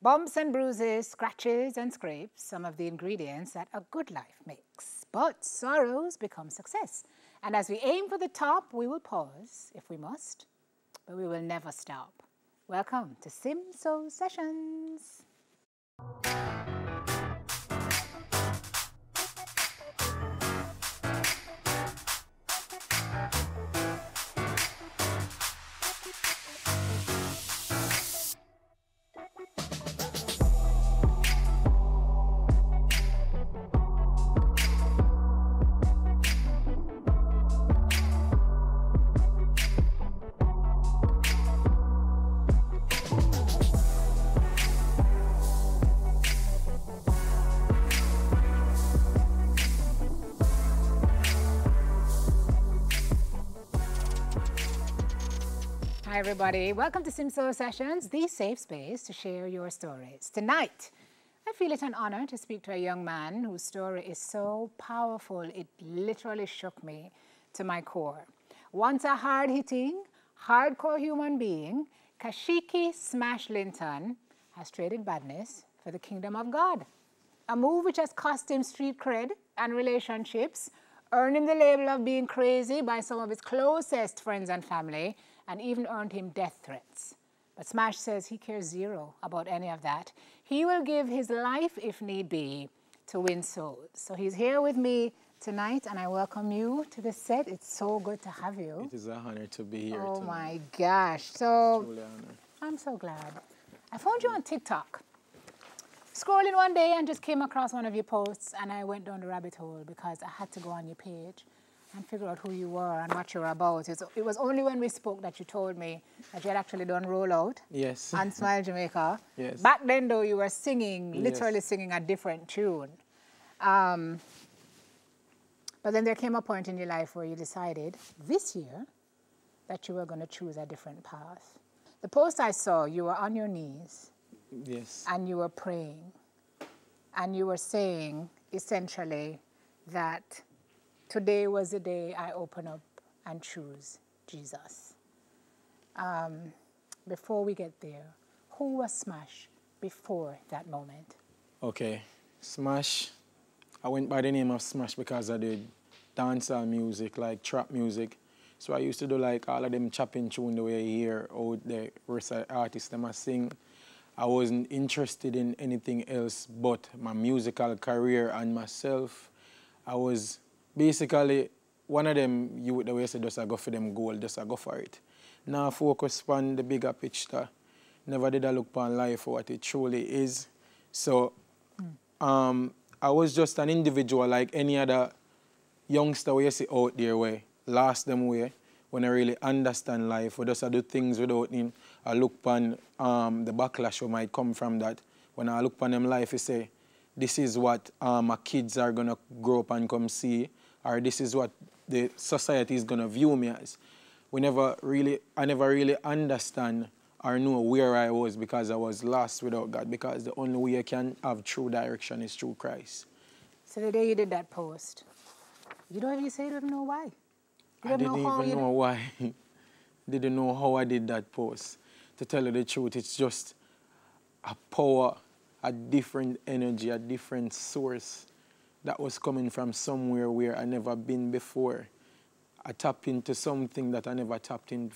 Bumps and bruises, scratches and scrapes, some of the ingredients that a good life makes. But sorrows become success. And as we aim for the top, we will pause if we must, but we will never stop. Welcome to Sim Soul Sessions. Everybody. Welcome to Sim Soul Sessions, the safe space to share your stories. Tonight, I feel it an honor to speak to a young man whose story is so powerful it literally shook me to my core. Once a hard hitting, hardcore human being, Kashekee Smash Linton has traded badness for the kingdom of God. A move which has cost him street cred and relationships, earned him the label of being crazy by some of his closest friends and family, and even earned him death threats. But Smash says he cares zero about any of that. He will give his life, if need be, to win souls. So he's here with me tonight, and I welcome you to the set. It's so good to have you. It is an honor to be here Oh tonight. my gosh. So Truly an honor. I'm so glad. I found you on TikTok. Scrolling one day and just came across one of your posts, and I went down the rabbit hole because I had to go on your page and figure out who you were and what you're about. It's, it was only when we spoke that you told me that you had actually done Rollout Yes. And Smile Jamaica. Yes. Back then, though, you were singing, literally Yes. singing a different tune. Um, but then there came a point in your life where you decided this year that you were going to choose a different path. The post I saw, you were on your knees yes. and you were praying. And you were saying essentially that today was the day I open up and choose Jesus. Um, before we get there, who was Smash before that moment? Okay. Smash. I went by the name of Smash because I did dancehall music, like trap music. So I used to do like all of them chopping tune the way you hear out the rest of the artists them I sing. I wasn't interested in anything else but my musical career and myself. I was basically one of them you the way say just I go for them goal, just I go for it. Now focus on the bigger picture. Never did I look upon life for what it truly is. So um, I was just an individual like any other youngster we see out there where lost them way when I really understand life, or just I do things without him. I look upon um, the backlash that might come from that. When I look upon them life, I say, this is what um, my kids are gonna grow up and come see, or this is what the society is gonna view me as. We never really, I never really understand or know where I was because I was lost without God. Because the only way I can have true direction is through Christ. So the day you did that post, you don't even say you don't know why. You I didn't know even know why. didn't know how I did that post. To tell you the truth, it's just a power, a different energy, a different source that was coming from somewhere where I never been before. I tapped into something that I never tapped in,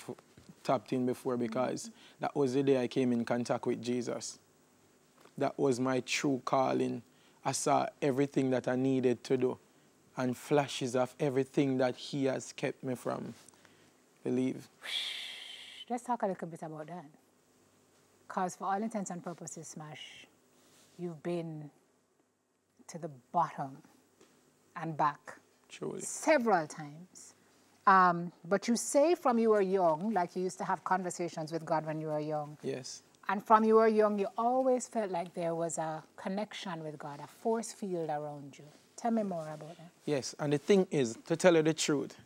tapped in before because that was the day I came in contact with Jesus. That was my true calling. I saw everything that I needed to do and flashes of everything that He has kept me from. Believe. Let's talk a little bit about that. Because for all intents and purposes, Smash, you've been to the bottom and back Truly. several times. Um, but you say from you were young, like you used to have conversations with God when you were young, Yes. and from you were young, you always felt like there was a connection with God, a force field around you. Tell me more about that. Yes, and the thing is, to tell you the truth,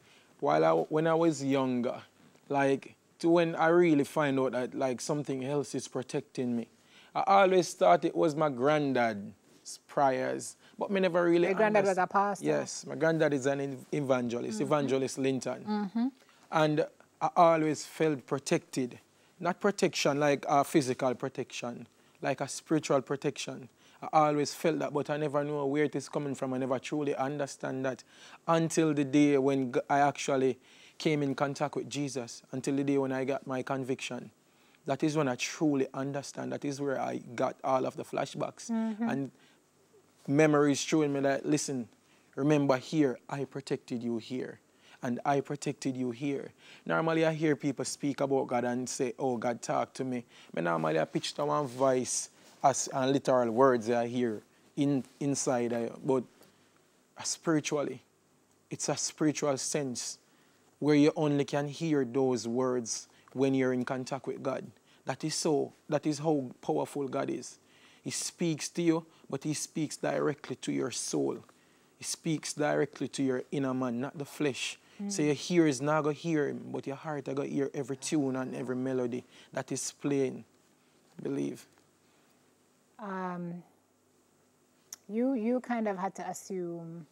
while I, when I was younger, like to when I really find out that like something else is protecting me, I always thought it was my granddad's prayers, but me never really. Your granddad was a pastor? Yes, my granddad is an evangelist, Mm-hmm. evangelist Linton, and I always felt protected, not protection like uh, physical protection, like a spiritual protection. I always felt that, but I never knew where it is coming from. I never truly understand that until the day when I actually came in contact with Jesus, until the day when I got my conviction. That is when I truly understand. That is where I got all of the flashbacks. Mm-hmm. And memories showing me that, listen, remember here, I protected you here. And I protected you here. Normally, I hear people speak about God and say, Oh, God, talk to me. But normally, I pitch to one voice as and literal words I hear in, inside. I, but spiritually, it's a spiritual sense where you only can hear those words when you're in contact with God. That is so, that is how powerful God is. He speaks to you, but He speaks directly to your soul. He speaks directly to your inner man, not the flesh. Mm. So your ears not going to hear Him, but your heart are going to hear every tune and every melody that is playing. Believe. Um, you, you kind of had to assume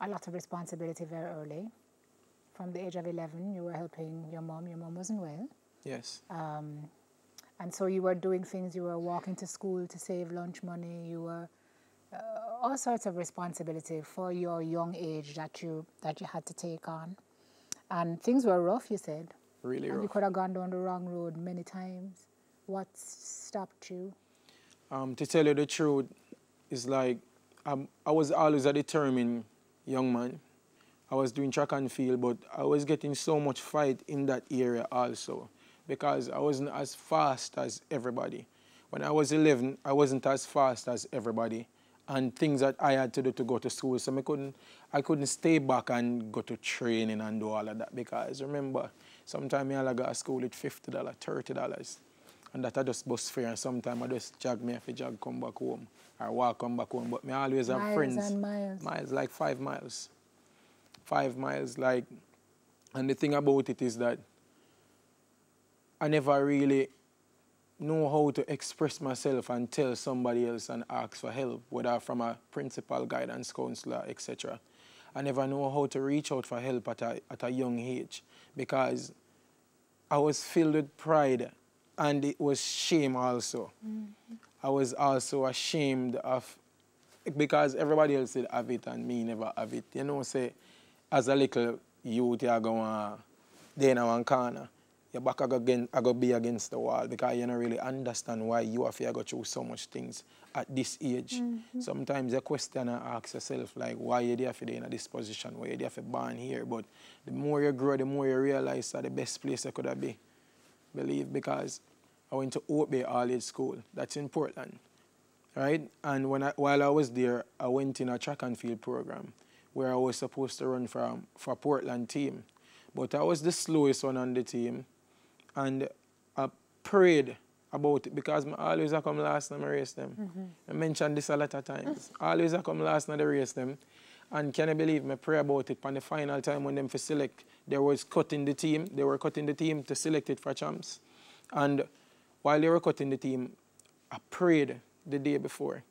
a lot of responsibility very early. From the age of 11, you were helping your mom. Your mom wasn't well. Yes. Um, and so you were doing things, you were walking to school to save lunch money, you were uh, all sorts of responsibility for your young age that you that you had to take on. And things were rough, you said. Really and rough. You could have gone down the wrong road many times. What stopped you? Um, to tell you the truth, it's like um, I was always a determined young man. I was doing track and field, but I was getting so much fight in that area also because I wasn't as fast as everybody. When I was 11, I wasn't as fast as everybody. And things that I had to do to go to school, so I couldn't, I couldn't stay back and go to training and do all of that because remember, sometimes I got to school with $50, $30. And that I just bus fare and sometimes I just jog me if I jog come back home or walk come back home. But me always have miles friends. And miles. Miles, like five miles. Five miles, like, and the thing about it is that I never really know how to express myself and tell somebody else and ask for help, whether from a principal, guidance counselor, etc. I never know how to reach out for help at a, at a young age because I was filled with pride and it was shame also. Mm-hmm. I was also ashamed of because everybody else did have it and me never have it. You know, say as a little youth, you're going there in one corner your back I again, I go be against the wall because you don't really understand why you have to go through so much things at this age. Mm-hmm. Sometimes you question and ask yourself, like, why you there for in this position, why you there for born here. But the more you grow, the more you realize that the best place you could have been. Believe, because I went to Hope Bay All Age School. That's in Portland. Right? And when I, while I was there, I went in a track and field program where I was supposed to run from for Portland team. But I was the slowest one on the team and I prayed about it because I always I come last and I race them. Mm-hmm. I mentioned this a lot of times. always I come last and I race them. And can you believe me, pray about it. On the final time when them for select, they was cutting the team. They were cutting the team to select it for champs. And while they were cutting the team, I prayed the day before.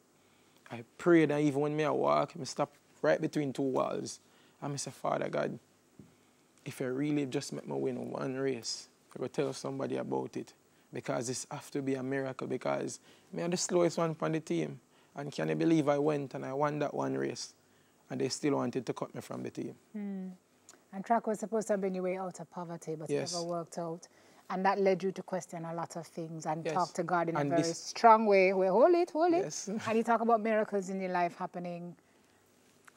I prayed and even when me I walk, I stop right between two walls. And I say, Father God, if I really just make me win one race, go tell somebody about it because this have to be a miracle because me am the slowest one on the team. And can you believe I went and I won that one race and they still wanted to cut me from the team. Mm. And track was supposed to bring you way out of poverty, but yes. it never worked out. And that led you to question a lot of things and yes. talk to God in and a very strong way. Where hold it, hold it. Yes. and you talk about miracles in your life happening.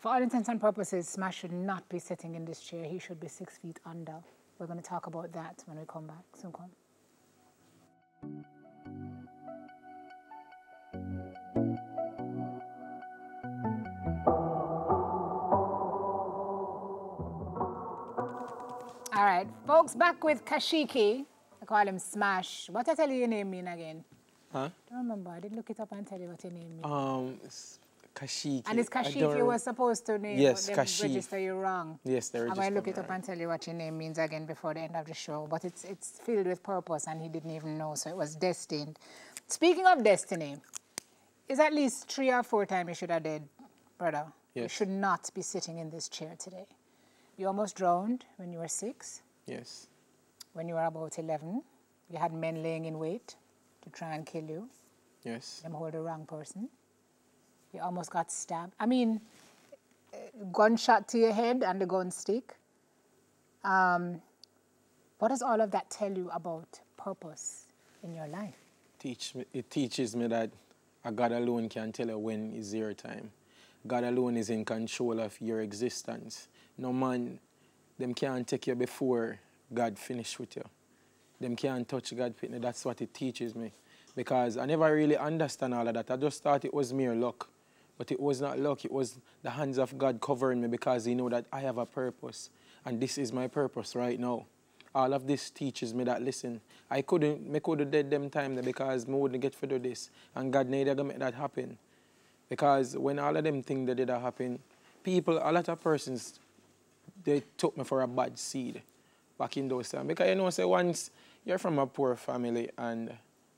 For all intents and purposes, Smash should not be sitting in this chair. He should be six feet under. We're going to talk about that when we come back. Soon come. All right, folks, back with Kashekee. I call him Smash. What I tell you your name mean again? Huh? I don't remember. I did look it up and tell you what your name means. Um, Kashekee. And it's Kashiki you were supposed to name. Yes, Kashif. register you wrong. Yes, they register I might look it up and tell you what your name means again before the end of the show. But it's, it's filled with purpose and he didn't even know, so it was destined. Speaking of destiny, is at least three or four times you should have dead, brother. Yes. You should not be sitting in this chair today. You almost drowned when you were six. Yes. When you were about 11, you had men laying in wait to try and kill you. Yes. Them hold the wrong person. You almost got stabbed. I mean, gunshot to your head and the gun stick. Um, what does all of that tell you about purpose in your life? Teach me, it teaches me that a God alone can tell you when is your time. God alone is in control of your existence. No man, them can't take you before God finish with you. Them can't touch God. That's what it teaches me. Because I never really understand all of that. I just thought it was mere luck. But it was not luck. It was the hands of God covering me because He know that I have a purpose. And this is my purpose right now. All of this teaches me that, listen, I couldn't, me could have dead them time because me wouldn't get to do this. And God needed to make that happen. Because when all of them things that did happen, people, a lot of persons, they took me for a bad seed back in those times. Because you know, say once you're from a poor family, and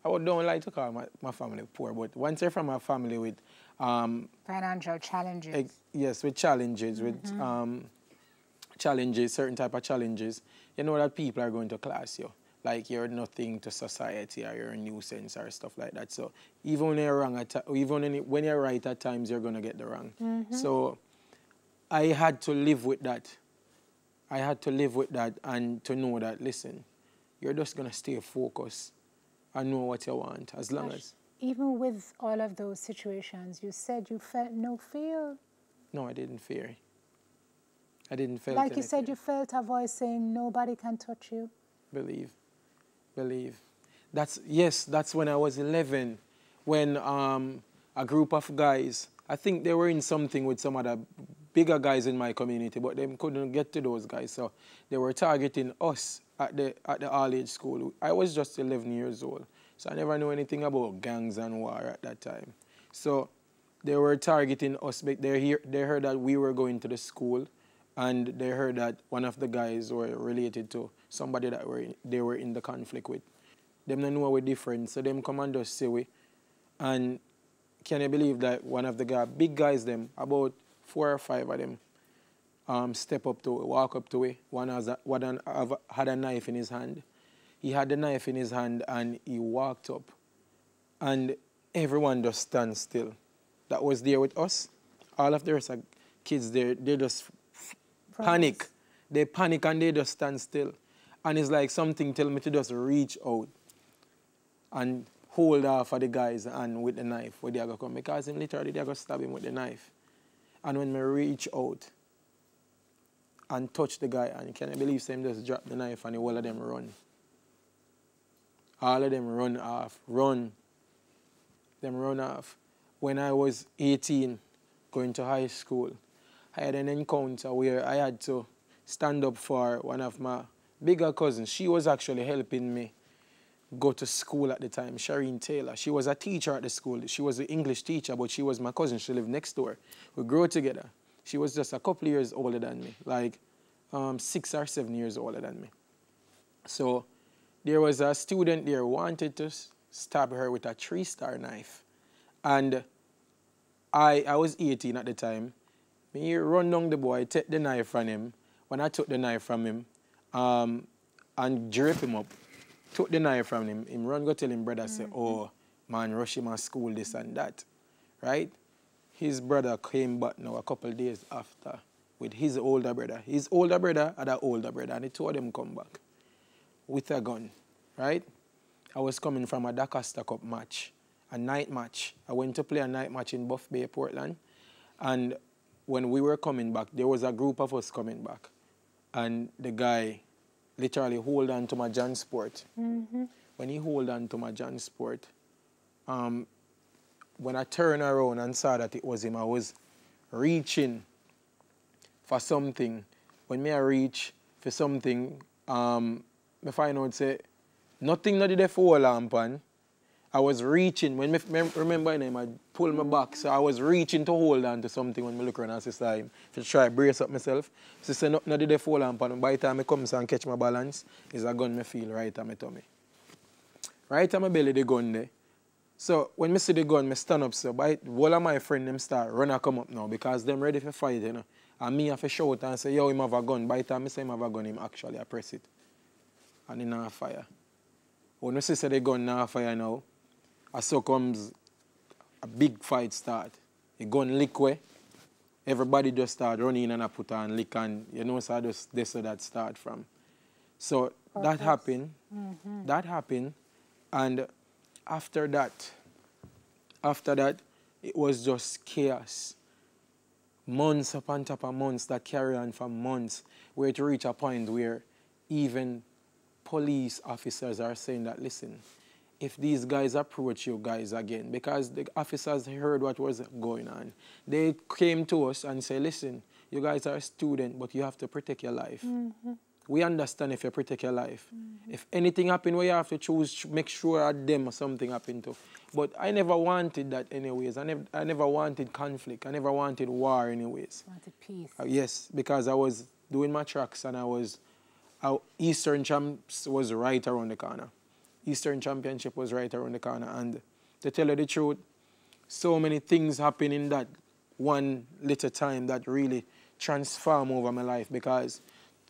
I don't like to call my, my family poor, but once you're from a family with um, financial challenges, yes, with challenges, mm -hmm. with mm-hmm. um, challenges, certain type of challenges, you know that people are going to class you. Like you're nothing to society or you're a nuisance or stuff like that. So even when you're wrong, at even when you're right at times, you're going to get the wrong. Mm -hmm. So I had to live with that. I had to live with that and to know that, listen, you're just going to stay focused and know what you want as long Gosh, as. Even with all of those situations, you said you felt no fear. No, I didn't fear. I didn't feel Like you said, you felt a voice saying, nobody can touch you. Believe. Believe. That's, yes, that's when I was 11, when um, a group of guys, I think they were in something with some other bigger guys in my community, but they couldn't get to those guys. So they were targeting us at the, at the all-age school. I was just 11 years old, so I never knew anything about gangs and war at that time. So they were targeting us. They, hear, they heard that we were going to the school and they heard that one of the guys were related to somebody that were in, they were in the conflict with. Them don't know we're different, so them come and just we. And can you believe that one of the guy, big guys them, about four or five of them, um, step up to walk up to it. One, has a, one had a knife in his hand. He had the knife in his hand and he walked up. And everyone just stand still. That was there with us. All of the rest of kids there, they just panic. They panic and they just stand still. And it's like something tell me to just reach out and hold off of the guys and with the knife where they are going to come. Because him literally they are going to stab him with the knife. And when me reach out and touch the guy, and can you believe him just drop the knife and all of them run. All of them run off, run. Them run off. When I was 18, going to high school, I had an encounter where I had to stand up for one of my bigger cousins. She was actually helping me go to school at the time, Shireen Taylor. She was a teacher at the school. She was an English teacher, but she was my cousin. She lived next door. We grew together. She was just a couple years older than me, like um, six or seven years older than me. So there was a student there who wanted to stab her with a three-star knife. And I, I was 18 at the time. Me run down the boy, take the knife from him. When I took the knife from him um, and drape him up, took the knife from him, him run go tell him brother, mm -hmm. say, oh, man, rush him at school, this and that. Right? His brother came back now a couple days after with his older brother. His older brother had an older brother, and the two of them come back with a gun, right? I was coming from a DaCosta Cup match, a night match. I went to play a night match in Buff Bay, Portland, and when we were coming back, there was a group of us coming back. And the guy literally hold on to my JanSport. Mm -hmm. When he hold on to my JanSport, um, when I turned around and saw that it was him, I was reaching for something. When me I reach for something, um, I find out say nothing not did for lamp on. I was reaching, when me, me remember him, I pulled my back, so I was reaching to hold on to something when I look around and sister him, to try brace up myself. Sister, nothing not did fall on pan. By the time I come and catch my balance, is a gun me feel right on my tummy. Right on my belly, the gun there. So when I see the gun, I stand up, so by all of my friends them start run come up now because them ready for fight, you know. And me have to shout and say, yo, him have a gun. By the time I say him have a gun, him actually I press it. And he not fire. When I see the gun not fire now, I so comes a big fight start. You gun lick way. Everybody just start running and I put on lick and you know so just this so that start from. So that happened. Mm-hmm. That happened. And after that, after that, it was just chaos. Months upon top of months that carry on for months, where it reach a point where even police officers are saying that, listen, if these guys approach you guys again, because the officers heard what was going on, they came to us and said, listen, you guys are a student, but you have to protect your life. Mm-hmm. We understand if you protect your life. Mm-hmm. If anything happen where you have to choose, make sure at them or something happen to. But I never wanted that anyways. I never, I never wanted conflict. I never wanted war anyways. Wanted peace. Uh, yes, because I was doing my tracks and I was, Eastern Champs was right around the corner. Eastern Championship was right around the corner. And to tell you the truth, so many things happened in that one little time that really transformed over my life because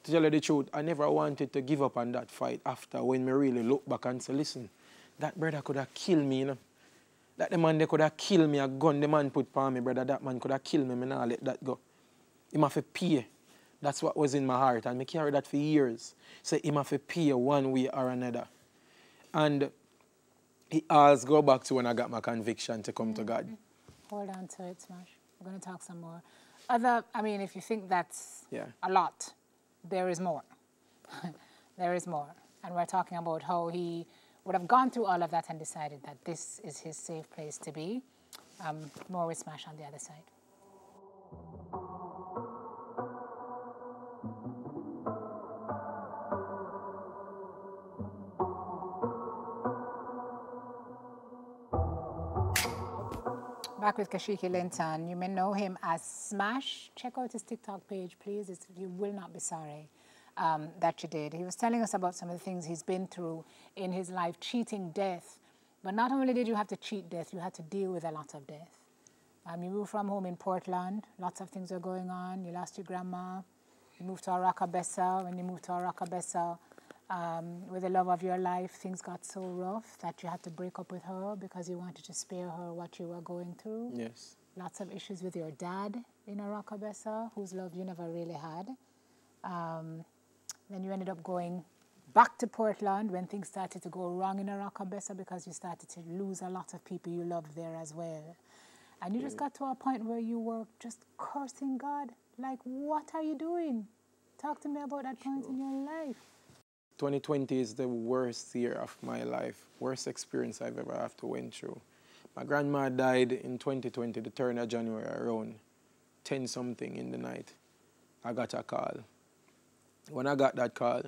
to tell you the truth, I never wanted to give up on that fight after when me really look back and say, listen, that brother could have killed me, you know. That the man they could have killed me, a gun the man put on me, brother, that man could have killed me, me not let that go. He have to pay. That's what was in my heart, and me carry that for years. Say he have to pay one way or another. And it always go back to when I got my conviction to come mm -hmm. to God. Hold on to it, Smash. We're going to talk some more. Other, I mean, if you think that's yeah. a lot, there is more. there is more. And we're talking about how he would have gone through all of that and decided that this is his safe place to be. Um, more with Smash on the other side. Back with Kashekee Linton. You may know him as Smash. Check out his TikTok page, please. It's, you will not be sorry um, that you did. He was telling us about some of the things he's been through in his life, cheating death. But not only did you have to cheat death, you had to deal with a lot of death. Um, you moved from home in Portland. Lots of things were going on. You lost your grandma. You moved to Oracabessa. When you moved to Oracabessa, um, with the love of your life, things got so rough that you had to break up with her because you wanted to spare her what you were going through. Yes. Lots of issues with your dad in Oracabessa, whose love you never really had. Um, then you ended up going back to Portland when things started to go wrong in Oracabessa because you started to lose a lot of people you loved there as well. And you just got to a point where you were just cursing God. Like, what are you doing? Talk to me about that point sure. in your life. 2020 is the worst year of my life, worst experience I've ever have to went through. My grandma died in 2020, the 3rd of January, around 10 something in the night. I got a call. When I got that call,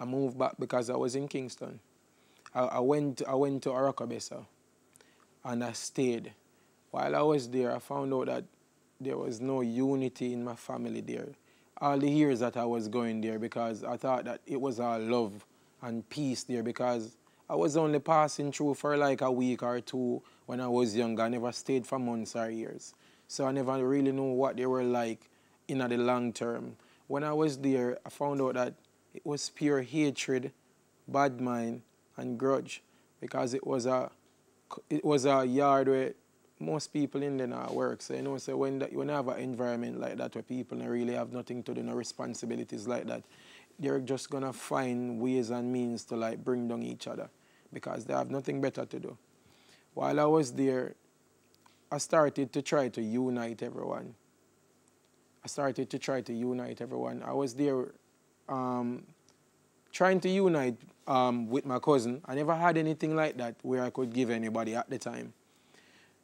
I moved back because I was in Kingston. I, I went, I went to Oracabessa and I stayed. While I was there, I found out that there was no unity in my family there all the years that I was going there because I thought that it was all love and peace there because I was only passing through for like a week or two when I was younger. I never stayed for months or years. So I never really knew what they were like in the long term. When I was there, I found out that it was pure hatred, bad mind, and grudge because it was a, it was a yard where most people in there now work. So you know, so when that, when you have an environment like that where people don't really have nothing to do, no responsibilities like that, they're just gonna find ways and means to like bring down each other because they have nothing better to do. While I was there, I started to try to unite everyone. I started to try to unite everyone. I was there um, trying to unite um, with my cousin. I never had anything like that where I could give anybody at the time.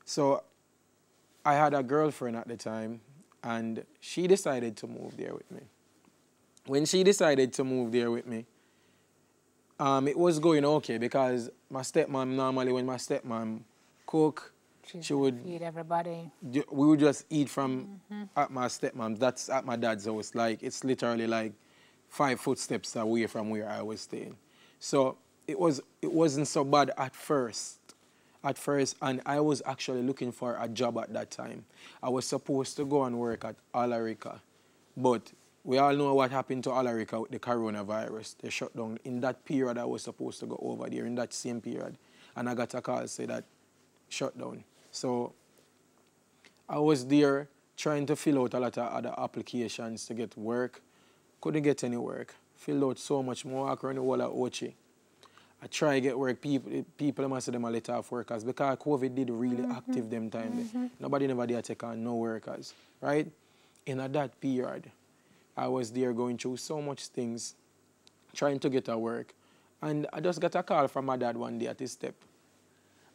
So I had a girlfriend at the time, and she decided to move there with me. When she decided to move there with me, um, it was going okay because my stepmom normally when my stepmom cook, She's she would feed everybody. We would just eat from mm-hmm. at my stepmom's. That's at my dad's house. Like it's literally like five footsteps away from where I was staying. So it was it wasn't so bad at first at first, and I was actually looking for a job at that time. I was supposed to go and work at Alorica, but we all know what happened to Alorica with the coronavirus. They shut down. In that period, I was supposed to go over there in that same period, and I got a call say that shut down. So I was there trying to fill out a lot of other applications to get work. Couldn't get any work. Filled out so much more around the whole of Ochi. I try to get work. People, people must say them a let off workers because COVID did really mm -hmm. active them time. Mm -hmm. Nobody never did take on no workers, right? In that period, I was there going through so much things, trying to get a work. And I just got a call from my dad one day at his step.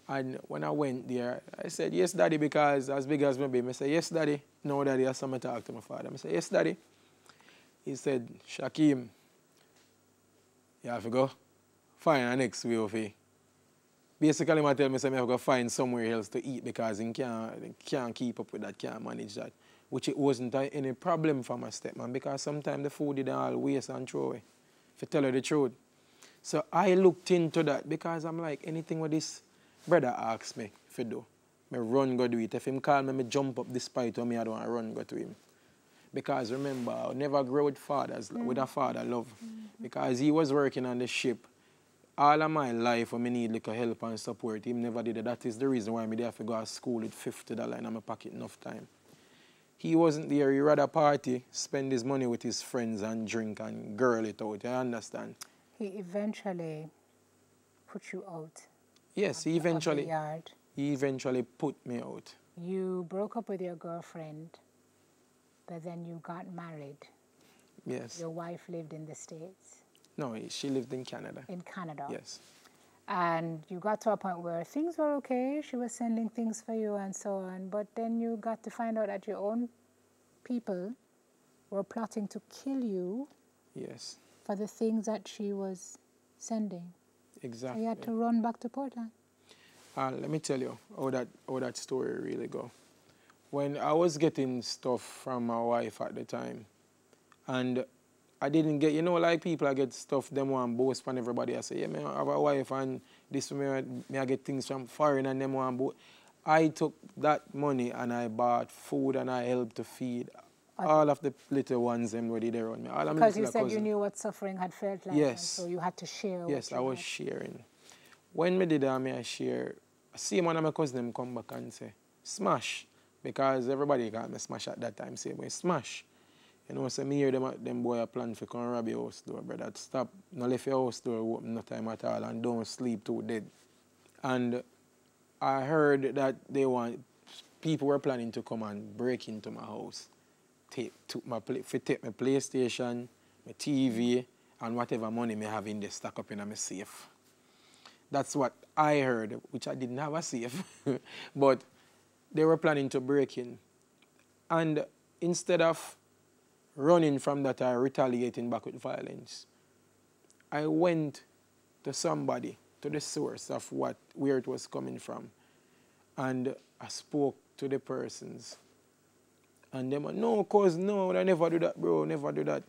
And when I went there, I said, yes, daddy, because as big as my baby, I said, yes, daddy. No, daddy, I saw talk to my father. I said, yes, daddy. He said, Shakim, you have to go find a next way of it. Basically, I tell me, I have to find somewhere else to eat because he can't, he can't keep up with that, can't manage that. Which it wasn't any problem for my stepman because sometimes the food didn't all waste and throw away, if you tell her the truth. So I looked into that because I'm like, anything with this brother asks me if you do, me run go do it. If him call me, me jump up despite of me, I don't run go to him. Because remember, I never grow with fathers, mm. with a father love. Mm -hmm. Because he was working on the ship. All of my life, when I need like a help and support, he never did it. That is the reason why I have to go to school with $50 in my pocket enough time. He wasn't there. He rather party, spend his money with his friends and drink and girl it out. You understand? He eventually put you out. Yes, he eventually. yard. He eventually put me out. You broke up with your girlfriend, but then you got married. Yes. Your wife lived in the States. No, she lived in Canada. In Canada. Yes. And you got to a point where things were okay. She was sending things for you and so on. But then you got to find out that your own people were plotting to kill you. Yes. For the things that she was sending. Exactly. So you had to run back to Portland. Uh, let me tell you how that, how that story really go. When I was getting stuff from my wife at the time, and I didn't get, you know, like people I get stuff, them want boast from everybody. I say, yeah, man, I have a wife and this me, me I get things from foreign and them want boast. I took that money and I bought food and I helped to feed all of the little ones them were there on me. All because you said cousin. you knew what suffering had felt like. Yes. So you had to share. Yes, I was had. sharing. When me did that, me I share. See one of my cousins them come back and say, smash. Because everybody got me smash at that time. Say, way, smash. You know, so me them, them boy a plan for come rob your house door, brother. Stop. No left your house door open no time at all and don't sleep too dead. And I heard that they want, people were planning to come and break into my house take, took my, take my PlayStation, my TV, and whatever money I have in there stuck up in my safe. That's what I heard, which I didn't have a safe. but they were planning to break in. And instead of running from that or retaliating back with violence, I went to somebody, to the source of what, where it was coming from. And I spoke to the persons and them, no, cause no, I never do that, bro, never do that.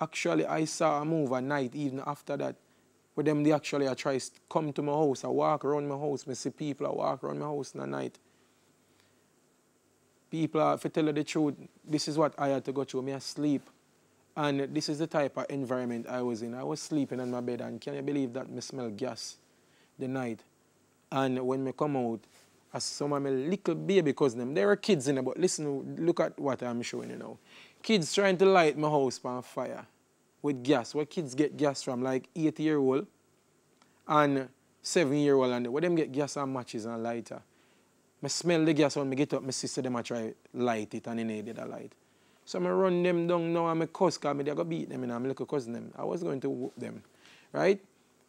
Actually, I saw a move at night, even after that, with them, they actually, I try to come to my house, I walk around my house, I see people, I walk around my house in the night. People, if I tell you the truth, this is what I had to go through. Me, I sleep. And this is the type of environment I was in. I was sleeping in my bed, and can you believe that I smell gas the night? And when I come out, some of my little baby cousins, there were kids in there, but listen, look at what I'm showing you now. Kids trying to light my house on fire with gas. Where kids get gas from, like eight year old and seven year old, and where them get gas and matches and lighter. I smell the gas when I get up, my sister them I try light it and they did a light. So I run them down now and I cuss because I go beat them and I'm little cousin them. I was going to whoop them, right?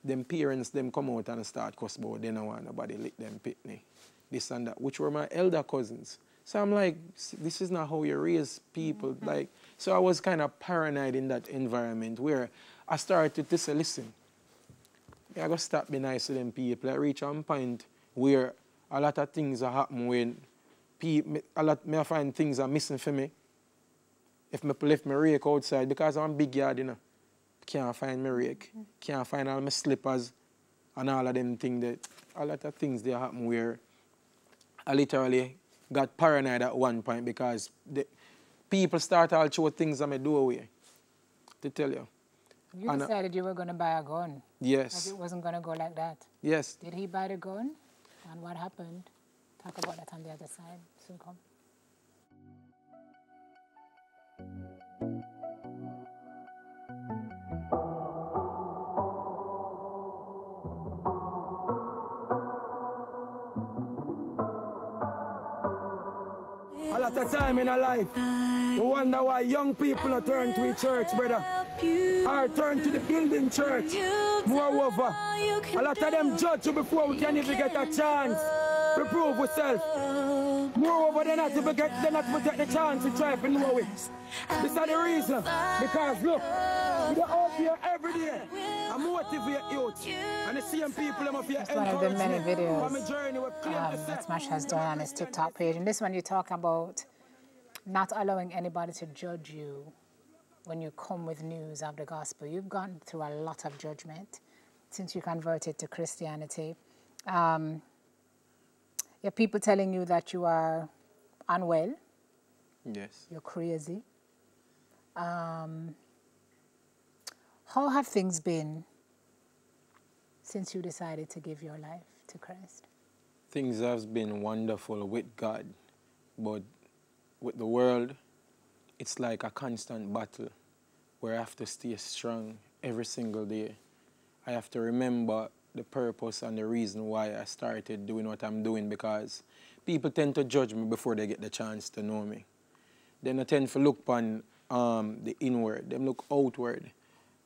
Them parents them come out and start cuss about they don't want nobody lick them pitney this and that, which were my elder cousins. So I'm like, this is not how you raise people. Mm -hmm. Like, so I was kind of paranoid in that environment where I started to say, listen, I gotta stop being nice to them people. I reach a point where a lot of things are happening when people, a lot, me I find things are missing for me. If me left my rake outside, because I'm a big yard, you know, can't find my rake, can't find all my slippers and all of them things that, a lot of things they happen where I literally got paranoid at one point because the people start all throw things on my doorway, to tell you. You and decided you were going to buy a gun. Yes. Like it wasn't going to go like that. Yes. Did he buy the gun? And what happened? talk about that on the other side. Soon come. A lot of time in our life, we wonder why young people don't turn to church, brother. Or turn to the building church. Moreover, a lot of them judge you before we can even get a chance to prove ourselves. Moreover, they're not even get, they're not even take the chance to try to know it. This is the reason. Because look, we are out here every day. I motivate youth. And the same people I'm here It's one of the many videos on my journey with clear um, that say. Smash has done on his TikTok page. And this one you talk about not allowing anybody to judge you when you come with news of the gospel. You've gone through a lot of judgment since you converted to Christianity. Um, you have people telling you that you are unwell, Yes. you're crazy. Um, how have things been since you decided to give your life to Christ? Things have been wonderful with God, but with the world, it's like a constant battle where I have to stay strong every single day. I have to remember the purpose and the reason why I started doing what I'm doing because people tend to judge me before they get the chance to know me. Then I tend to look upon um, the inward, them look outward.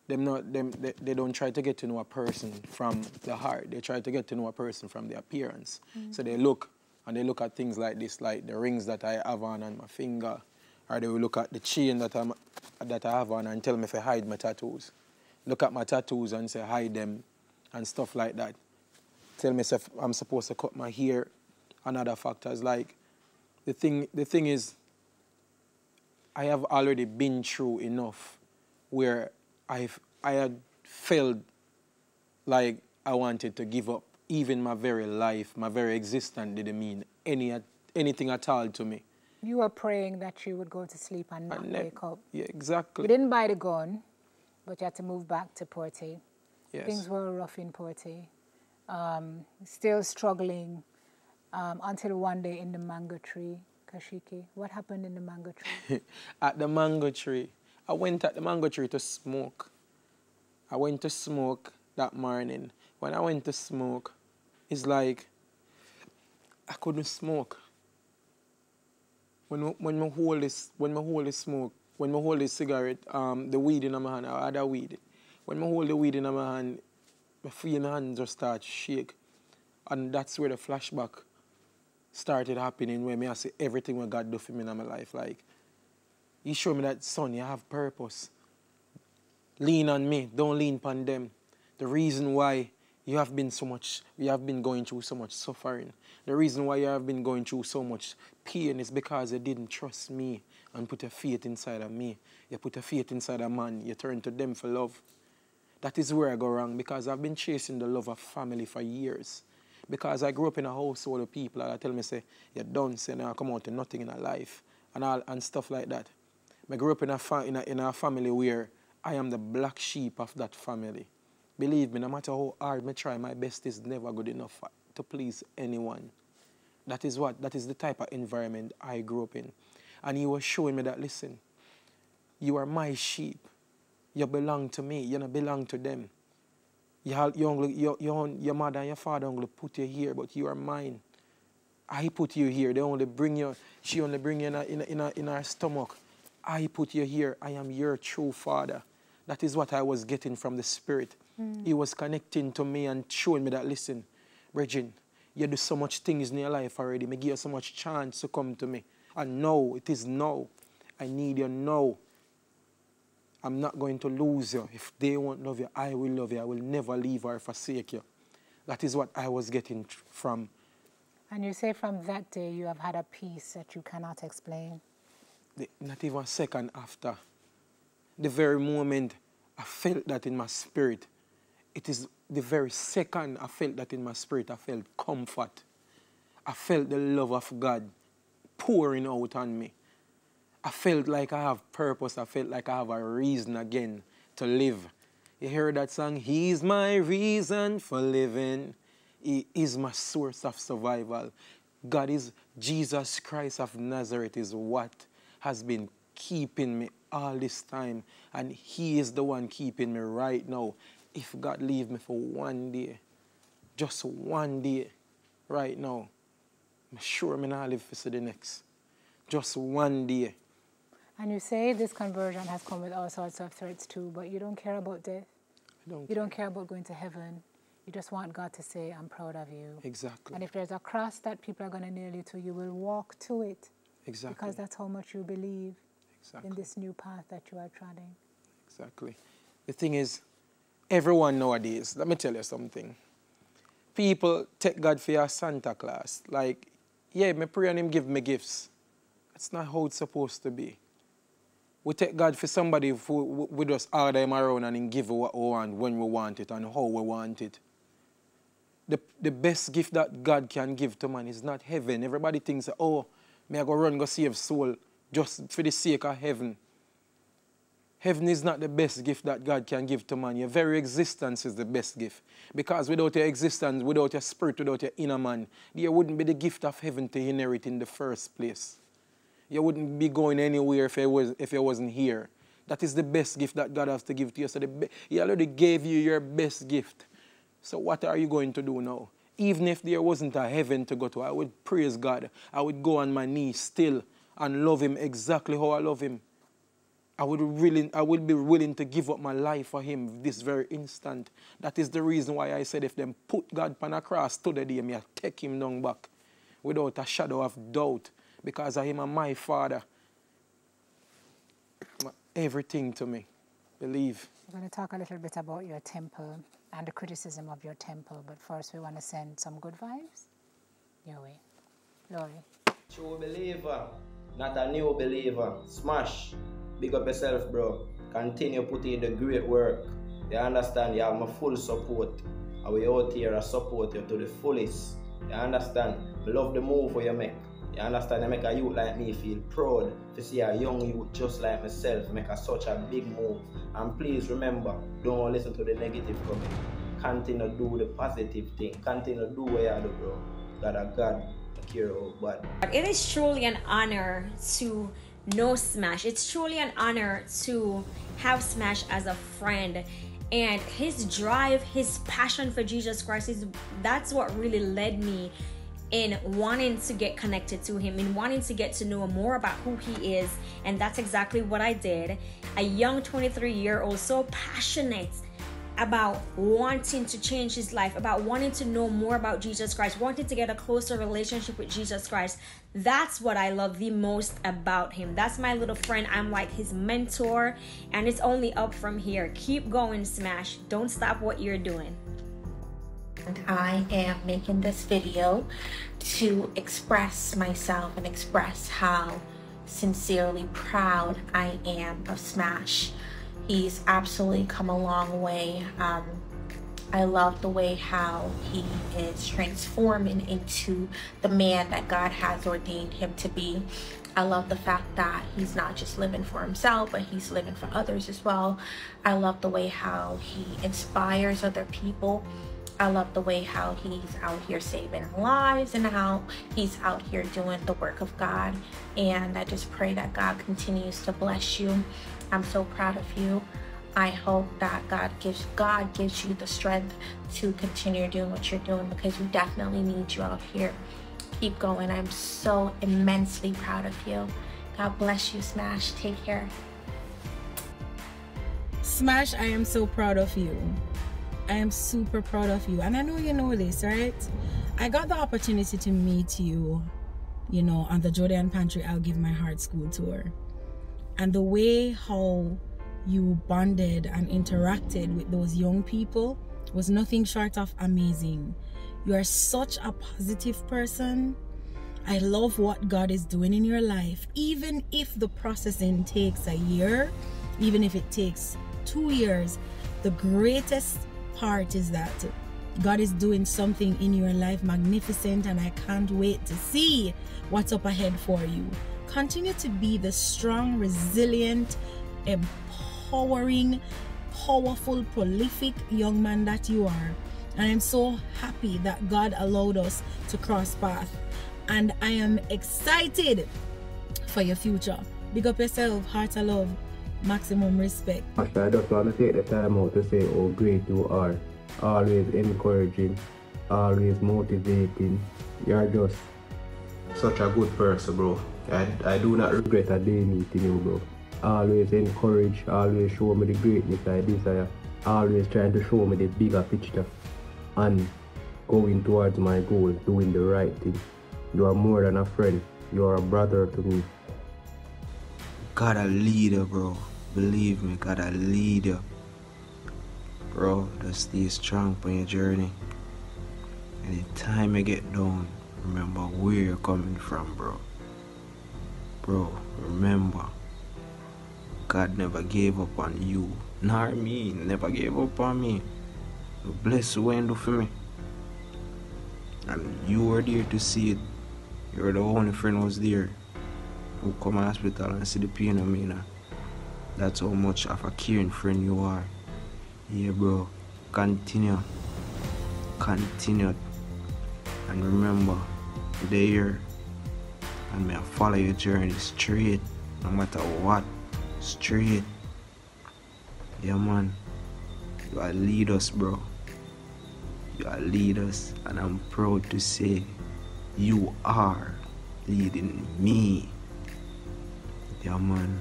Them not them they, they don't try to get to know a person from the heart. They try to get to know a person from the appearance. So they look and they look at things like this, like the rings that I have on on my finger, or they will look at the chain that I'm that I have on and tell me if I hide my tattoos. Look at my tattoos and say hide them and stuff like that. Tell me if I'm supposed to cut my hair and other factors. Like the thing the thing is I have already been through enough where I've, I had felt like I wanted to give up. Even my very life, my very existence didn't mean any, anything at all to me. You were praying that you would go to sleep and not ne- wake up. Yeah, exactly. You didn't buy the gun, but you had to move back to Porty. Yes. Things were rough in Porty. Um, still struggling um, until one day in the mango tree, Kashekee. What happened in the mango tree? at the mango tree. I went at the mango tree to smoke. I went to smoke that morning. When I went to smoke, it's like I couldn't smoke. When when I hold this when I hold this smoke, when I hold this cigarette, um, the weed in my hand, I had a weed. When I hold the weed in my hand, my hands just start shake, and that's where the flashback started happening. Where me I see everything what God do for me in my life, like. He showed me that, son, you have purpose. Lean on me, don't lean upon them. The reason why you have been so much, you have been going through so much suffering. The reason why you have been going through so much pain is because you didn't trust me and put a faith inside of me. You put a faith inside a man, you turn to them for love. That is where I go wrong because I've been chasing the love of family for years. Because I grew up in a household of people that tell me, say, you're done, say, now come out to nothing in a life and all and stuff like that. I grew up in a, in, a, in a family where I am the black sheep of that family. Believe me, no matter how hard I try, my best is never good enough to please anyone. That is what, that is the type of environment I grew up in. And he was showing me that, listen, you are my sheep. You belong to me. You don't belong to them. Your mother and your father only put you here, but you are mine. I put you here. They only bring you, she only bring you in, a, in, a, in, a, in her stomach. I put you here. I am your true father. That is what I was getting from the Spirit. He was connecting to me and showing me that, listen, Regine, you do so much things in your life already. Me give you so much chance to come to me. And now, it is now. I need you now. I'm not going to lose you. If they won't love you, I will love you. I will never leave or forsake you. That is what I was getting from. and you say from that day you have had a peace that you cannot explain. the, not even a second after. The very moment I felt that in my spirit, it is the very second I felt that in my spirit, I felt comfort. I felt the love of God pouring out on me. I felt like I have purpose. I felt like I have a reason again to live. You hear that song? He's my reason for living. He is my source of survival. God is Jesus Christ of Nazareth is what has been keeping me all this time. And He is the one keeping me right now. If God leave me for one day, just one day, right now, I'm sure I'm not live for the next. Just one day. And you say this conversion has come with all sorts of threats too, but you don't care about death. Don't you don't care about going to heaven. You just want God to say, I'm proud of you. Exactly. And if there's a cross that people are going to nail you to, you will walk to it. Exactly. Because that's how much you believe exactly. in this new path that you are treading. Exactly. The thing is, everyone nowadays, let me tell you something. People take God for your Santa Claus. Like, yeah, me pray and him give me gifts. That's not how it's supposed to be. We take God for somebody who we just order him around and him give what we want, when we want it, and how we want it the, the best gift that God can give to man is not heaven. Everybody thinks, oh, may I go run, go save soul just for the sake of heaven. Heaven is not the best gift that God can give to man. Your very existence is the best gift. Because without your existence, without your spirit, without your inner man, there wouldn't be the gift of heaven to inherit in the first place. You wouldn't be going anywhere if you, was, if you wasn't here. That is the best gift that God has to give to you. So the, he already gave you your best gift. So what are you going to do now? Even if there wasn't a heaven to go to, I would praise God. I would go on my knees still and love him exactly how I love him. I would, really, I would be willing to give up my life for him this very instant. That is the reason why I said if them put God on a cross today, me I take him down back without a shadow of doubt because I him and my father. Everything to me. Believe. We're going to talk a little bit about your temple and the criticism of your temple. But first, we want to send some good vibes your way. Laurie. True believer, not a new believer. Smash. Big up yourself, bro. Continue putting in the great work. You understand? You have my full support. I will out here I support you to the fullest. You understand? I love the move for you make. You understand? You make a youth like me feel proud to see a young youth just like myself make a, such a big move. And please remember, don't listen to the negative comment. Continue to do the positive thing. Continue to do what you do, bro. God God, care about. It is truly an honor to know Smash. It's truly an honor to have Smash as a friend and his drive his passion for jesus christ is that's what really led me in wanting to get connected to him, in wanting to get to know more about who he is. And that's exactly what I did. A young 23 year old, so passionate about wanting to change his life, about wanting to know more about Jesus Christ, wanting to get a closer relationship with Jesus Christ. That's what I love the most about him. That's my little friend. I'm like his mentor, and it's only up from here. Keep going, Smash. Don't stop what you're doing. And I am making this video to express myself and express how sincerely proud I am of Smash. He's absolutely come a long way. Um, I love the way how he is transforming into the man that God has ordained him to be. I love the fact that he's not just living for himself, but he's living for others as well. I love the way how he inspires other people I love the way how he's out here saving lives and how he's out here doing the work of God. And I just pray that God continues to bless you. I'm so proud of you. I hope that God gives God gives you the strength to continue doing what you're doing because we definitely need you out here. Keep going. I'm so immensely proud of you. God bless you, Smash. Take care. Smash, I am so proud of you. I am super proud of you. And I know you know this, right? I got the opportunity to meet you, you know, on the Jordan Pantry I'll Give My Heart school tour. And the way how you bonded and interacted with those young people was nothing short of amazing. You are such a positive person. I love what God is doing in your life. Even if the processing takes a year, even if it takes two years, the greatest part is that God is doing something in your life magnificent, and I can't wait to see what's up ahead for you. Continue to be the strong, resilient, empowering, powerful, prolific young man that you are. And I'm so happy that God allowed us to cross paths. and I am excited for your future. Big up yourself, heart of love, maximum respect. I just want to take the time out to say how great you are. Always encouraging, always motivating. You're just such a good person, bro. I, I do not regret a day meeting you, bro. Always encourage, always show me the greatness I desire. Always trying to show me the bigger picture. And going towards my goal, doing the right thing. You are more than a friend. You are a brother to me. God a leader, bro. Believe me, God a leader. Bro, just stay strong on your journey. Anytime you get down, remember where you're coming from, bro. Bro, remember, God never gave up on you. Nor me, never gave up on me. Bless you and do for me. And you were there to see it. You're the only friend who was there who come to hospital and see the pain of me now. That's how much of a caring friend you are. Yeah, bro. Continue. Continue. And remember, there and may I follow your journey straight, no matter what. Straight. Yeah, man. You are lead us, bro. You are lead us, and I'm proud to say you are leading me. Yeah, man.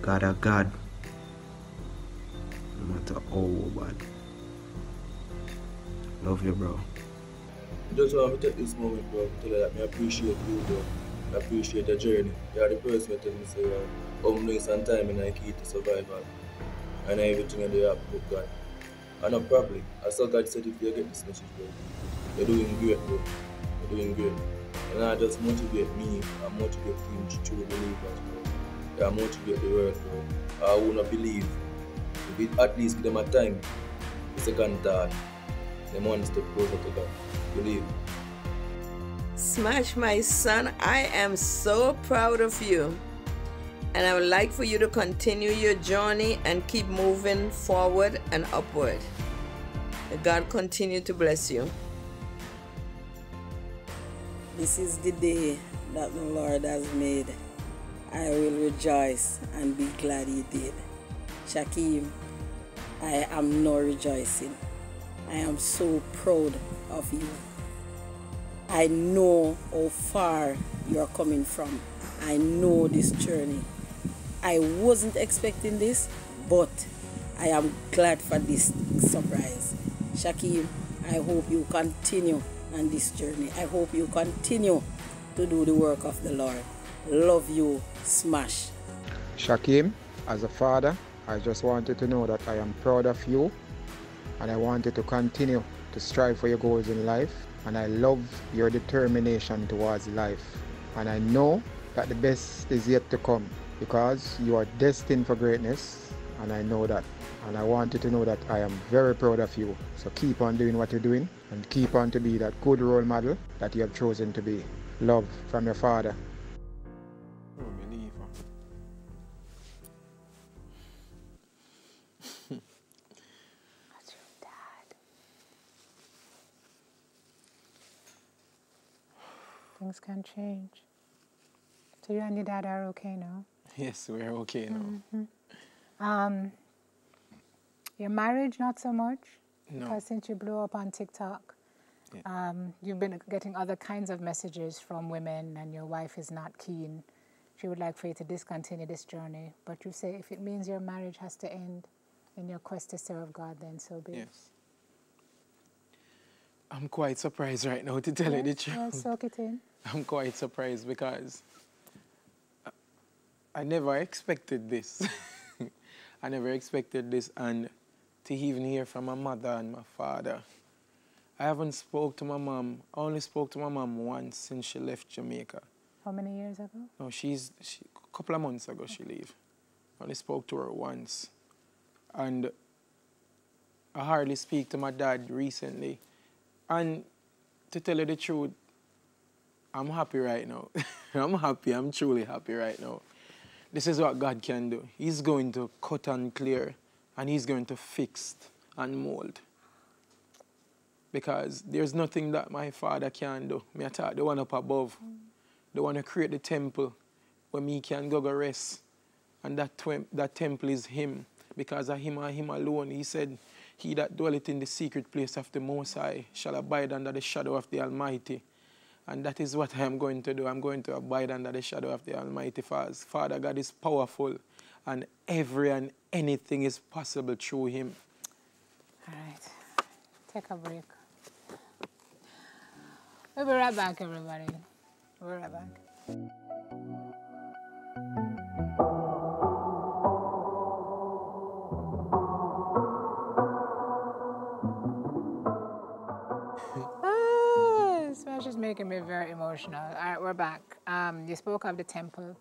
God a God. No matter how bad. Love you, bro. Just want to take this moment, bro, to tell you that I appreciate you, bro. I appreciate the journey. You are the person who tell me, say, uh, humbleness and time in the key to survival. And everything in the have with God. And not probably, I saw God said if you get this message, bro, you're doing great, bro. You're doing great. And I just motivate me and motivate him to true believers, bro. Yeah, motivate the world, bro. I wanna believe. If it at least give them a time, the second thought, the one step closer to God. Believe. Smash, my son, I am so proud of you. And I would like for you to continue your journey and keep moving forward and upward. May God continue to bless you. This is the day that the Lord has made. I will rejoice and be glad he did. Shakim, I am not rejoicing. I am so proud of you. I know how far you're coming from. I know this journey. I wasn't expecting this, but I am glad for this surprise. Shakim, I hope you continue on this journey. I hope you continue to do the work of the Lord. Love you, Smash. Shakim, as a father, I just wanted to know that I am proud of you and I wanted to continue to strive for your goals in life. And I love your determination towards life. And I know that the best is yet to come because you are destined for greatness. And I know that. And I want you to know that I am very proud of you. So keep on doing what you're doing and keep on to be that good role model that you have chosen to be. Love from your father. Things can change. So you and your dad are okay now? Yes, we're okay now. Um, your marriage, not so much. No. Because since you blew up on TikTok, um, you've been getting other kinds of messages from women, and your wife is not keen. She would like for you to discontinue this journey. But you say if it means your marriage has to end in your quest to serve God, then so be it. Yes. I'm quite surprised right now to tell you the truth. well, soak it in. I'm quite surprised because I- I never expected this. I never expected this, and to even hear from my mother and my father. I haven't spoke to my mom. I only spoke to my mom once since she left Jamaica. How many years ago? No, she's she, a couple of months ago she leave. I only spoke to her once, and I hardly speak to my dad recently. And to tell you the truth, I'm happy right now. I'm happy. I'm truly happy right now. This is what God can do. He's going to cut and clear, and He's going to fix and mold. because there's nothing that my father can do. Me thought the one up above, the one who create the temple where me can go go rest. And that, that temple is him because of him and him alone. He said, he that dwelleth in the secret place of the Most High shall abide under the shadow of the Almighty. And that is what I am going to do. I'm going to abide under the shadow of the Almighty Father God is powerful, and every and anything is possible through Him. All right. Take a break. We'll be right back, everybody. We'll be right back. Making me very emotional. All right, we're back. Um, you spoke of the temple.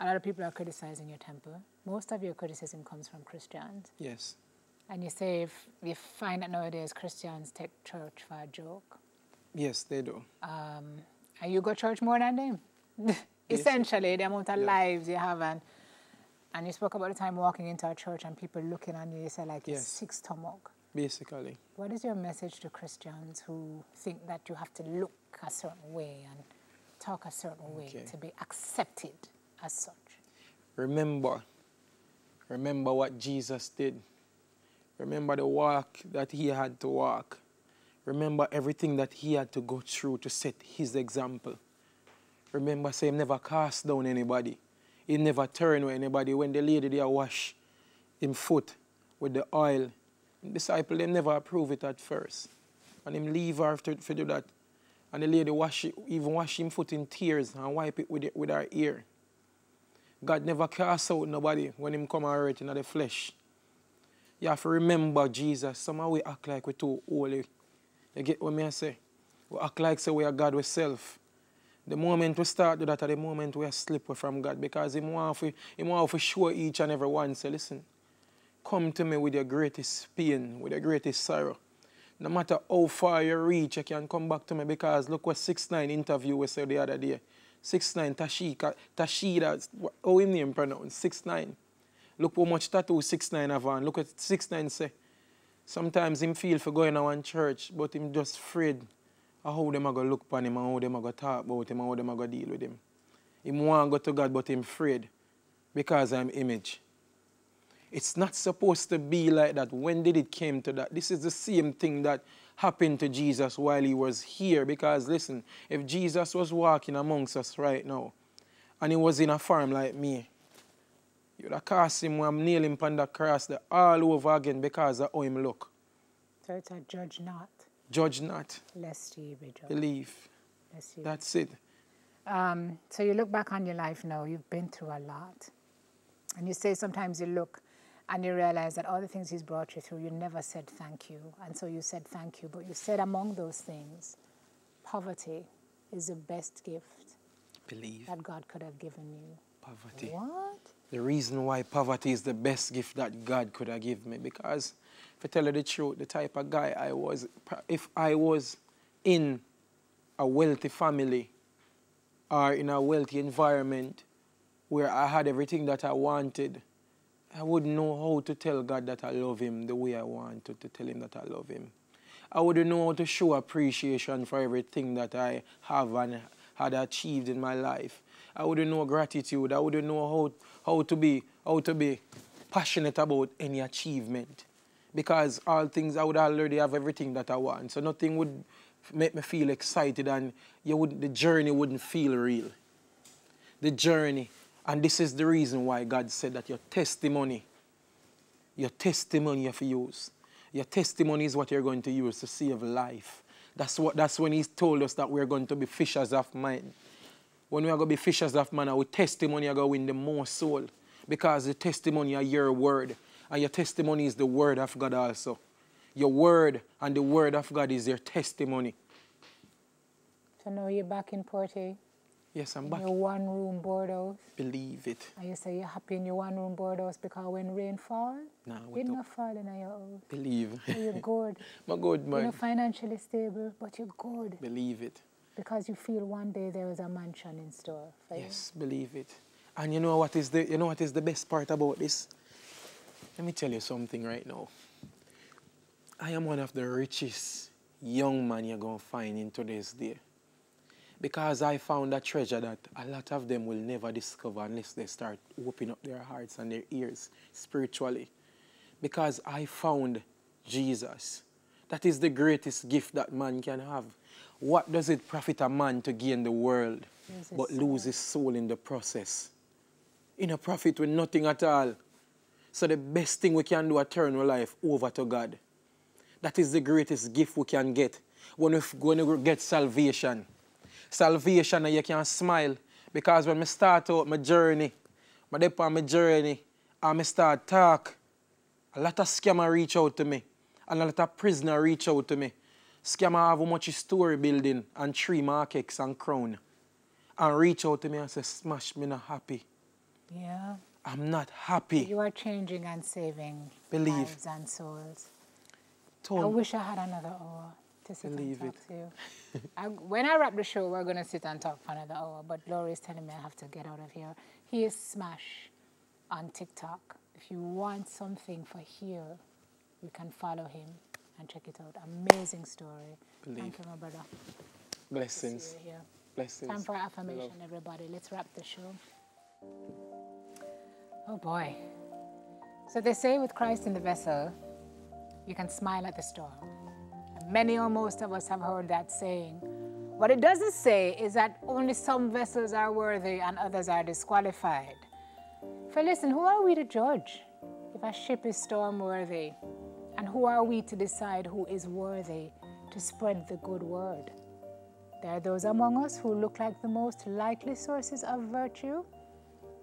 A lot of people are criticizing your temple. Most of your criticism comes from Christians. Yes. And you say if you find that nowadays Christians take church for a joke. Yes, they do. Um, and you go church more than them. Essentially, yes. the amount of lives you have. And, and you spoke about the time walking into a church and people looking at you, you say like, yes. sick stomach basically. What is your message to Christians who think that you have to look a certain way and talk a certain way to be accepted as such? Remember, remember what Jesus did. Remember the walk that he had to walk. Remember everything that he had to go through to set his example. Remember, say, he never cast down anybody. He never turned with anybody. When the lady there wash him foot with the oil, disciple, they never approve it at first. And him leave after to do that. And the lady wash even wash him foot in tears and wipe it with, it, with her ear. God never cast out nobody when him come out in the flesh. You have to remember Jesus. Somehow we act like we're too holy. You get what me I say? We act like say we are God ourselves. The moment we start do that at the moment we are slip from God because him want to, him want to show each and every one say, listen, come to me with your greatest pain, with your greatest sorrow. No matter how far you reach, you can come back to me because look what 6 9 interview we said the other day. 6 9 Tashika, Tashida, how him name pronounced? 6 9. Look how much tattoo 6 9 have on. Look what 6 9 say. Sometimes him feel for going to one church, but him just afraid of how them are going to look upon him and how them are going to talk about him and how them are going to deal with him. Him want to go to God, but him afraid because I'm image. It's not supposed to be like that. When did it came to that? This is the same thing that happened to Jesus while he was here. Because listen, if Jesus was walking amongst us right now, and he was in a farm like me, you'd have cast him and nail him on the cross the all over again because of how him look. So it's a judge not. Judge not. Lest ye be judged. Believe. That's it. Um, so you look back on your life now, you've been through a lot. And you say sometimes you look and you realize that all the things he's brought you through, you never said thank you. And so you said thank you. But you said among those things, poverty is the best gift Believe. that God could have given you. Poverty. What? The reason why poverty is the best gift that God could have given me, because if I tell you the truth, the type of guy I was, if I was in a wealthy family or in a wealthy environment where I had everything that I wanted, I wouldn't know how to tell God that I love Him the way I want to, to tell Him that I love Him. I wouldn't know how to show appreciation for everything that I have and had achieved in my life. I wouldn't know gratitude. I wouldn't know how, how, to, be, how to be passionate about any achievement. Because all things, I would already have everything that I want. So nothing would make me feel excited and you would, the journey wouldn't feel real. The journey and this is the reason why God said that your testimony, your testimony you use. Your testimony is what you're going to use to save life. That's, what, that's when He told us that we're going to be fishers of men. When we are going to be fishers of men, our testimony are going to win the more soul. Because the testimony are your word. And your testimony is the word of God also. Your word and the word of God is your testimony. So now you're back in Port Yes, I'm in back. Your one room board house. Believe it. And you say you're happy in your one room board house because when rain fall, nah, it not fall in your house. Believe. So you're good. I'm good, man. You're not financially stable, but you're good. Believe it. Because you feel one day there is a mansion in store for yes, you. Yes, believe it. And you know what is the you know what is the best part about this? Let me tell you something right now. I am one of the richest young man you're going to find in today's day. Because I found a treasure that a lot of them will never discover unless they start opening up their hearts and their ears spiritually. Because I found Jesus. That is the greatest gift that man can have. What does it profit a man to gain the world Lose but soul. lose his soul in the process? In a profit with nothing at all. So the best thing we can do is turn our life over to God. That is the greatest gift we can get when we're going to get salvation. Salvation, and you can smile because when I start out my journey, my dip on my journey, and I start talk, a lot of scammer reach out to me, and a lot of prisoner reach out to me. Scammer have much story building and tree markets and crown, and reach out to me and say, "Smash, me not happy. Yeah. I'm not happy." You are changing and saving Believe. lives and souls. I wish I had another hour to sit Believe and talk it. to you. I, when I wrap the show, we're going to sit and talk for another hour, but Glory is telling me I have to get out of here. He is Smash on TikTok. If you want something for here, you can follow him and check it out. Amazing story. Believe. Thank you, my brother. Blessings. Blessings. Time for affirmation, Love. everybody. Let's wrap the show. Oh boy. So they say with Christ in the vessel, you can smile at the storm. Many or most of us have heard that saying. What it doesn't say is that only some vessels are worthy and others are disqualified. For listen, who are we to judge if a ship is storm worthy? And who are we to decide who is worthy to spread the good word? There are those among us who look like the most likely sources of virtue,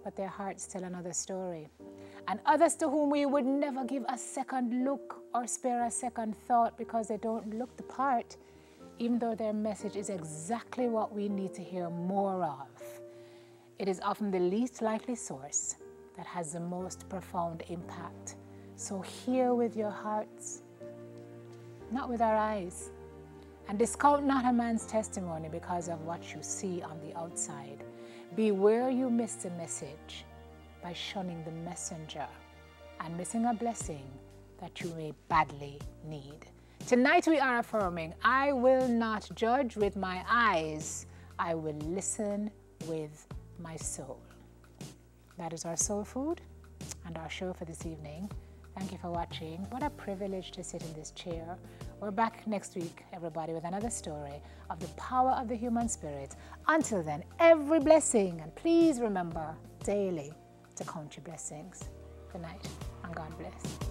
but their hearts tell another story. And others to whom we would never give a second look or spare a second thought because they don't look the part, even though their message is exactly what we need to hear more of. It is often the least likely source that has the most profound impact. So hear with your hearts, not with our eyes. And discount not a man's testimony because of what you see on the outside. Beware you miss the message by shunning the messenger and missing a blessing that you may badly need. Tonight we are affirming I will not judge with my eyes, I will listen with my soul. That is our soul food and our show for this evening. Thank you for watching. What a privilege to sit in this chair. We're back next week, everybody, with another story of the power of the human spirit. Until then, every blessing, and please remember daily to count your blessings. Good night, and God bless.